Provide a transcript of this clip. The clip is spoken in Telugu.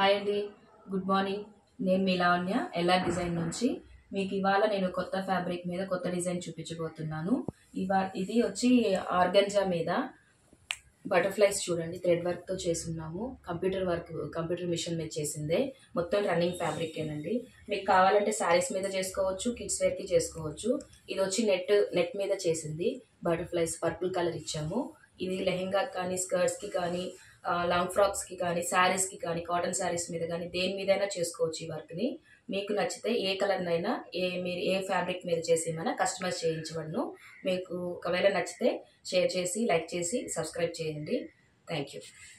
హాయ్ అండి గుడ్ మార్నింగ్. నేను మీ లావణ్య ఎల్ఆర్ డిజైన్ నుంచి. మీకు ఇవాళ నేను కొత్త ఫ్యాబ్రిక్ మీద కొత్త డిజైన్ చూపించబోతున్నాను. ఇవా ఇది వచ్చి ఆర్గంజా మీద బటర్ఫ్లైస్ చూడండి థ్రెడ్ వర్క్తో చేస్తున్నాము. కంప్యూటర్ వర్క్ కంప్యూటర్ మిషన్ మీద చేసిందే. మొత్తం రన్నింగ్ ఫ్యాబ్రికేనండి మీకు కావాలంటే శారీస్ మీద చేసుకోవచ్చు కిడ్స్ వేర్కి చేసుకోవచ్చు. ఇది వచ్చి నెట్ నెట్ మీద చేసింది. బటర్ఫ్లైస్ పర్పుల్ కలర్ ఇచ్చాము. ఇది లెహెంగా కానీ స్కర్ట్స్కి కానీ లాంగ్ ఫ్రాక్స్కి కానీ శారీస్కి కానీ కాటన్ శారీస్ మీద కానీ దేని మీదైనా చేసుకోవచ్చు ఈ వర్క్ని మీకు నచ్చితే ఏ కలర్నైనా ఏ మీరు ఏ ఫ్యాబ్రిక్ మీద చేసేమైనా కస్టమైజ్ చేయించబడను. మీకు ఒకవేళ నచ్చితే షేర్ చేసి లైక్ చేసి సబ్స్క్రైబ్ చేయండి. Thank you